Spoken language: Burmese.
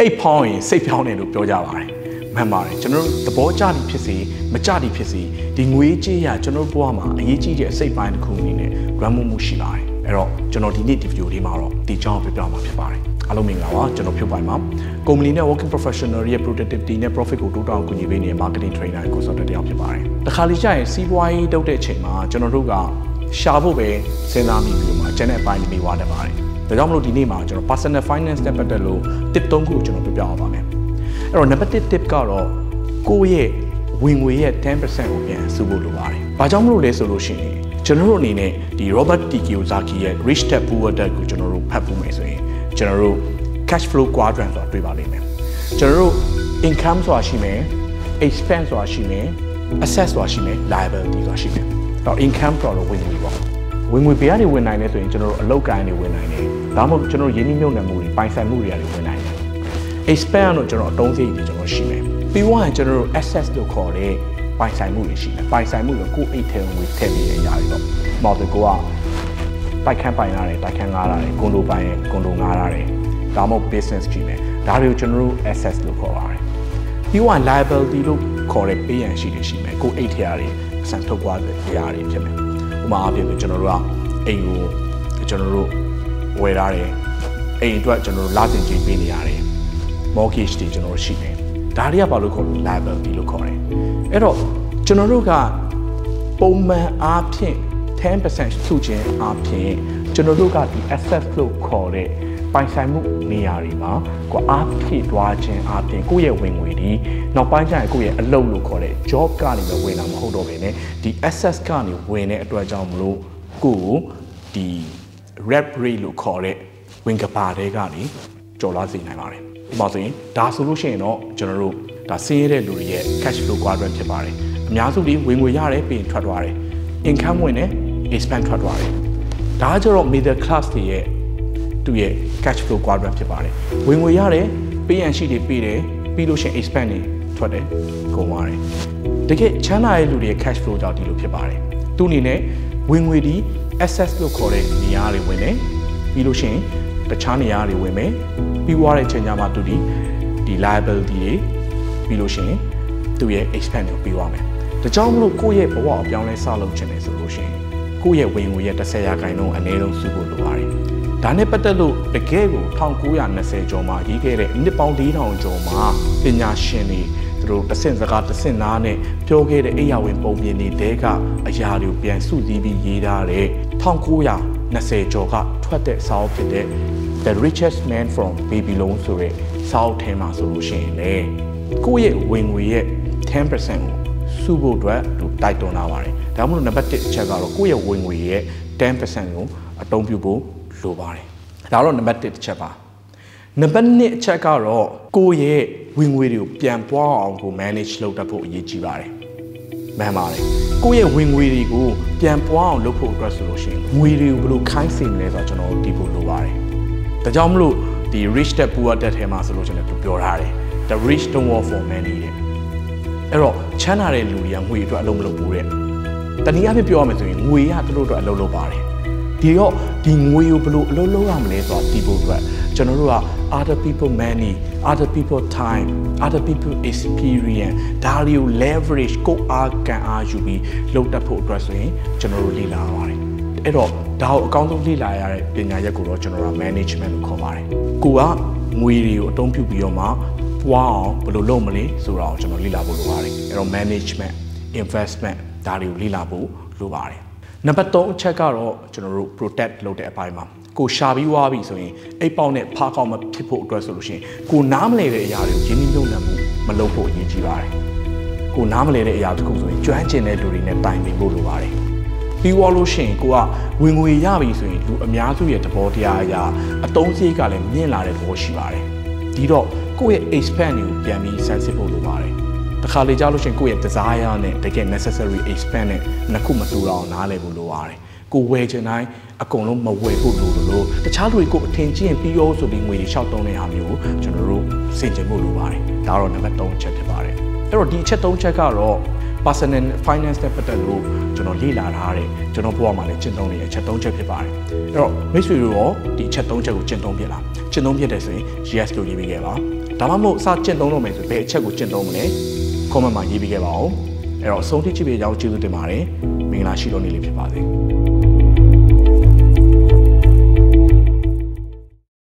အိတ်ဖောင်းရင်စိတ်ဖြောင်းတယ်လို့ပြောကြပါတယ်မှန်ပါတယ်ကျွန်တော်တို့သဘောကျသည်ဖြစ်စေမကျသည်ဖြစ်စေဒီငွေကြေးရကျွန်တော်တို့ဘဝမှာအရေးကြီးတဲ့အစိတ်ပိုင်းတစ်ခုအနေနဲ့ run မှုမှုရှိပါတယ်အဲ့တော့ကျွန်တော်ဒီနေ့ဒီဗီဒီယိုလေးမှာတော့ဒီကြောင်းပြပြမှာဖြစ်ပါတယ်အားလုံးမင်္ဂလာပါကျွန်တော်ဖြုတ်ပိုင်ပါကုမ္ပဏီနဲ့ working professional ရဲ့ productivity နဲ့ profit ကိုတိုးတောင်ကူညီပေးနေတဲ့ marketing trainer ကိုစောတဲ့တယောက်ဖြစ်ပါတယ်တခါလေကြာရင်စီးပွားရေးတုတ်တဲ့အချိန်မှာကျွန်တော်တို့ကရှာဖို့ပဲစဉ်းစားမိပြီးတော့ကျန်တဲ့အပိုင်းတွေဝါတယ်ပါတယ် ဒါကြောင့်မလို့ဒီနေ့မှာကျွန်တော် personal finance နဲ့ပတ်သက်လို့ tip 3ခုကိုကျွန်တော်ပြပြအောင်ပါမယ်အဲ့တော့ number 1 tip ကတော့ကိုယ့်ရဲ့ဝင်ငွေရဲ့10%ကိုပြန်စုဖို့လိုပါတယ်။ဘာကြောင့်မလို့လဲဆိုလို့ရှိရင်ကျွန်တော်တို့အနေနဲ့ဒီ Robert T. Kiyosaki ရဲ့ Rich Dad Poor Dad ကိုကျွန်တော်တို့ဖတ်ဖို့မယ်ဆိုရင်ကျွန်တော်တို့ cash flow quadrant ဆိုတာတွေ့ပါလိမ့်မယ်။ကျွန်တော်တို့ income ဆိုတာရှိမယ် expense ဆိုတာရှိမယ် asset ဆိုတာရှိမယ် liability ဆိုတာရှိမယ်။တော့ income ဆိုတော့ဝင်ငွေပေါ့။ ဝင်ငွေဘယ်ကနေဝင်နိုင်လဲဆိုရင်ကျွန်တော်တို့အလုပ်ကိုင်းနေဝင်နိုင်တယ်။ဒါမှမဟုတ်ကျွန်တော်တို့ရင်းနှီးမြှုပ်နှံမှုတွေပိုင်ဆိုင်မှုတွေကနေဝင်နိုင်တယ်။ expand တော့ကျွန်တော်အတုံးစရိတ်တွေကျွန်တော်ရှိမယ်။ပြီးတော့ကျွန်တော်တို့ access လို့ခေါ်တဲ့ပိုင်ဆိုင်မှုတွေရှိတယ်ပိုင်ဆိုင်မှုကိုကိုယ်အိတ်ထဲဝင်ထည့်ပြီးရရတယ်ပေါ့။မော်ဆိုကိုကတိုက်ခန်းပိုင်ရတယ်တိုက်ခန်းငားရတယ်ကွန်ဒိုပိုင်ရင်ကွန်ဒိုငားရတယ်ဒါမှမဟုတ် business ကြီးမယ်ဒါတွေကိုကျွန်တော်တို့ access လို့ခေါ်ပါတယ်။ပြီးတော့ liability လို့ခေါ်တဲ့ပေးရန်ရှိတွေရှိမယ်ကိုယ်အိတ်ထဲရတယ်အဆန်ထုတ်သွားတဲ့ရတယ်ဖြစ်မယ်။ဥပ မာအဖြစ်ဆိုကျွန်တော်တို့ကအိမ်ကိုကျွန်တော်တို့ဝယ်ရတယ်အိမ်အတွက်ကျွန်တော်တို့လစဉ်ကြီးပေးနေရတယ် mortgage တွေကျွန်တော်တို့ရှိတယ်ဒါတွေကဘာလို့ခေါ်လို့ liability လို့ခေါ်တယ်အဲ့တော့ကျွန်တော်တို့ကပုံမှန်အားဖြင့်10%စုခြင်းအားဖြင့်ကျွန်တော်တို့ကဒီ asset လို့ခေါ်တဲ့ ပိုင်ဆိုင်မှုနေရာတွေမှာကိုအားဖြည့်သွားခြင်းအားဖြင့်ကိုယ့်ရဲ့ဝင်ငွေဒီနောက်ပိုင်းကျရင်ကိုယ့်ရဲ့အလုပ်လို့ခေါ်တဲ့ job ကနေပဲဝင်လာမဟုတ်တော့ဘဲねဒီ asset ကနေဝင်တဲ့အတွက်ကြောင့်မလို့ကိုယ်ဒီ rep rate လို့ခေါ်တဲ့ဝင်ကပါတွေကနေကျော်လာစေနိုင်ပါတယ်ဥပမာဆိုရင်ဒါဆိုလို့ရှိရင်တော့ကျွန်တော်တို့ဒါဆင်းရဲတဲ့လူတွေရဲ့ cash flow quadrant ဖြစ်ပါတယ်အများစုဒီဝင်ငွေရတယ်ပြီးရင်ထွက်သွားတယ် income ဝင်တယ် expense ထွက်သွားတယ်ဒါကကျတော့ middle class တွေရဲ့ သူ့ရဲ့ cash flow quadrant ဖြစ်ပါတယ်ဝင်ငွေရတယ်ပေးရန်ရှိတွေပေးတယ်ပြီးလို့ရှိရင် expense တွေထွက်တယ်ကုန်သွားတယ်တကယ်ချမ်းသာတဲ့လူတွေရဲ့ cash flow ကြောင့်ဒီလိုဖြစ်ပါတယ်သူအနေနဲ့ဝင်ငွေဒီ assets လို့ခေါ်တဲ့နေရာတွေဝင်တယ်ပြီးလို့ရှိရင်တခြားနေရာတွေဝင်မယ်ပြီးွားတဲ့အချိန်ကျမှသူဒီဒီ liability တွေပြီးလို့ရှိရင်သူ့ရဲ့ expense ကိုပြီးသွားမယ်ဒါကြောင့်မလို့ကိုယ့်ရဲ့ဘဝအပြောင်းလဲစလုပ်ချင်တယ်ဆိုလို့ရှိရင်ကိုယ့်ရဲ့ဝင်ငွေရဲ့10ရာခိုင်နှုန်းအနည်းဆုံးစုဖို့လိုပါတယ် ဒါနဲ့ပတ်သက်လို့တကယ်ကို1920ကျော်မှာရေးခဲ့တဲ့နှစ်ပေါင်း4000ကျော်မှာပညာရှင်တွေသူတို့တဆင့်စကားတဆင့်နားနဲ့ပြောခဲ့တဲ့အိယာဝင်ပုံပြင်တွေတဲကအရာတွေကိုပြန်စုစည်းပြီးရေးထားတဲ့1920ကျော်ကထွက်တဲ့စာအုပ်ဖြစ်တဲ့ The Richest Man from Babylon ဆိုတဲ့စာအုပ်ထဲမှာဆိုလို့ရှိရင်လေကိုယ့်ရဲ့ဝင်ငွေရဲ့10%ကိုစုဖို့အတွက်သူတိုက်တွန်းလာပါတယ်။ဒါမှမဟုတ်နံပါတ်1အချက်ကတော့ကိုယ့်ရဲ့ဝင်ငွေရဲ့10%ကိုအသုံးပြုဖို့ လိုပါတယ်။ဒါတော့နံပါတ်1တစ်ချက်ပါ။နံပါတ်2အချက်ကတော့ကိုယ့်ရဲ့ဝင်ငွေတွေကိုပြန်ပွားအောင်ကို manage လုပ်တတ်ဖို့အရေးကြီးပါတယ်။မှန်ပါတယ်။ကိုယ့်ရဲ့ဝင်ငွေတွေကိုပြန်ပွားအောင်လုပ်ဖို့အတွက်ဆိုလို့ရှိရင်ငွေတွေကိုဘယ်လိုခိုင်းစေမလဲဆိုတော့ကျွန်တော်ဒီဖို့လိုပါတယ်။ဒါကြောင့်မလို့ဒီ rich dad poor dad ထဲမှာဆိုလို့ရှိရင်လည်းပြောထားတယ် the rich don't work for money တဲ့အဲ့တော့ချမ်းသာတဲ့လူတွေကငွေအတွက်အလုပ်မလုပ်ဘူးတဲ့တနည်းအားဖြင့်ပြောရမယ်ဆိုရင်ငွေကသူတို့အတွက်အလုပ်လုပ်ပါတယ် ဒီတော့ဒီငွေကိုဘယ်လိုအလုပ်လုပ်ရမလဲဆိုတာဒီဖို့အတွက်ကျွန်တော်တို့က other people money other people time other people experience ဒါတွေကို leverage ကိုအားကန်အားယူပြီးလုပ်တတ်ဖို့အတွက်ဆိုရင်ကျွန်တော်တို့လေ့လာရပါတယ်အဲ့တော့ဒါကိုအကောင်းဆုံးလေ့လာရတဲ့ပညာရပ်ကိုတော့ကျွန်တော်တို့ management လို့ခေါ်ပါတယ်ကိုကငွေတွေကိုအသုံးပြုပြီးတော့မှပွားအောင်ဘယ်လိုလုပ်မလဲဆိုတာကိုကျွန်တော်လေ့လာဖို့လိုပါတယ်အဲ့တော့ management investment ဒါတွေကိုလေ့လာဖို့လိုပါတယ် နံပါတ်3အချက်ကတော့ကျွန်တော်တို့ protect လုပ်တဲ့အပိုင်းမှာကိုရှာပြီးွားပြီဆိုရင်အိတ်ပေါက်နဲ့ဖားကောက်မဖြစ်ဖို့အတွက်ဆိုလို့ရှိရင်ကိုနားမလဲတဲ့အရာတွေကိုရင်းနှီးမြှုပ်နှံမှုမလုပ်ဖို့အရေးကြီးပါတယ်ကိုနားမလဲတဲ့အရာတစ်ခုဆိုရင်ကျွမ်းကျင်တဲ့လူတွေနဲ့တိုင်ပင်ဖို့လိုပါတယ်ပြီးွားလို့ရှိရင်ကိုကဝင်ငွေရပြီဆိုရင်လူအများစုရဲ့သဘောတရားအရာအတုံးစရိတ်ကလည်းမြင့်လာတဲ့သဘောရှိပါတယ်ဒီတော့ကိုယ့်ရဲ့ expand ကိုပြန်ပြီးဆန်းစစ်ဖို့လိုပါတယ် တခါလေကြားလို့ရှိရင်ကိုယ့်ရဲ့ desire နဲ့တကယ် necessary expand နဲ့နှစ်ခုမတူတော့နားလည်ဖို့လိုပါတယ်ကိုဝယ်ချင်တိုင်းအကုန်လုံးမဝယ်ဖို့လိုလို့တခြားလူတွေကိုအထင်ကြီးရင်ပြီးရောဆိုပြီးငွေတွေလျှောက်သုံးတဲ့ဟာမျိုးကိုကျွန်တော်တို့စင်ကြင်ဖို့လိုပါတယ်ဒါတော့နံပါတ်3ချက်ဖြစ်ပါတယ်အဲ့တော့ဒီအချက်3ချက်ကတော့ personal finance နဲ့ပတ်သက်လို့ကျွန်တော်လေ့လာထားတဲ့ကျွန်တော်ဘဝမှာလည်းကျင့်သုံးနေတဲ့အချက်၃ချက်ဖြစ်ပါတယ်အဲ့တော့မိတ်ဆွေတို့ရောဒီအချက်၃ချက်ကိုကျင့်သုံးပြလားကျင့်သုံးပြတယ်ဆိုရင် yes လို့ရေးပေးခဲ့ပါဒါမှမဟုတ်အစကျင့်သုံးတော့မယ်ဆိုဘယ်အချက်ကိုကျင့်သုံးမလဲ comment မှာရေးပေးခဲ့ပါဦးအဲ့တော့အဆုံးထိကြည့်ပေးကြအောင်ကျေးဇူးတင်ပါတယ်မင်္ဂလာရှိတော်နေ့လေးဖြစ်ပါစေ